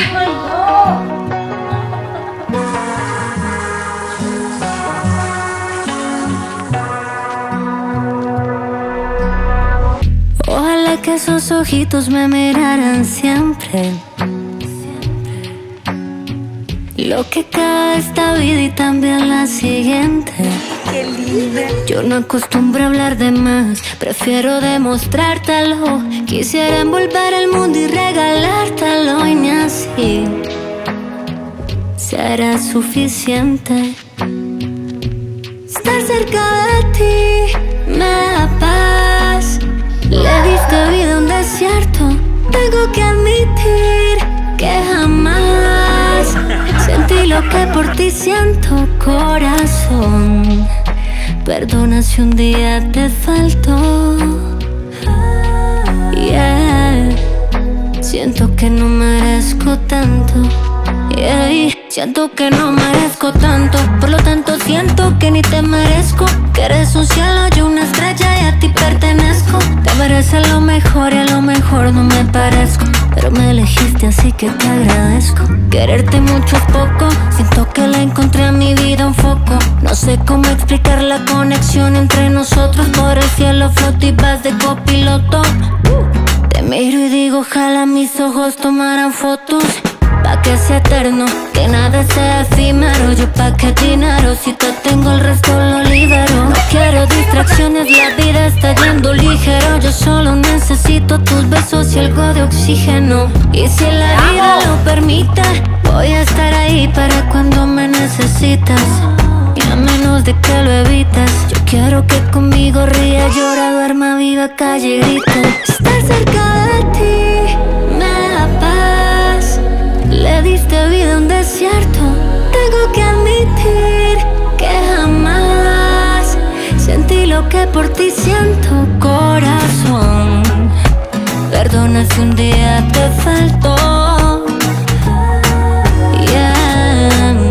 Oh Ojalá que esos ojitos me miraran siempre. Lo que cada esta vida y también la siguiente. Yo no acostumbro a hablar de más, prefiero demostrártelo. Quisiera envolver el mundo y regalártelo. Será suficiente. Estar cerca de ti me da paz. Le diste vida a un desierto. Tengo que admitir que jamás sentí lo que por ti siento, corazón. Perdona si un día te faltó. Yeah. Siento que no merezco tanto. Siento que no merezco tanto, por lo tanto siento que ni te merezco. Que eres un cielo, yo una estrella y a ti pertenezco. Te mereces lo mejor y a lo mejor no me parezco. Pero me elegiste así que te agradezco. Quererte mucho es poco, siento que le encontré a mi vida un foco. No sé cómo explicar la conexión entre nosotros. Por el cielo floto y vas de copiloto. Te miro y digo, ojalá mis ojos tomaran fotos. Pa' que sea eterno, que nada sea efímero. Yo pa' que dinero, si te tengo el resto lo libero. No quiero distracciones, la vida está yendo ligero. Yo solo necesito tus besos y algo de oxígeno. Y si la vida lo permite, voy a estar ahí para cuando me necesitas y a menos de que lo evitas Yo quiero que conmigo ría, llora, duerma, viva, calle, grita lo que por ti siento, corazón. Perdona si un día te faltó. Yeah,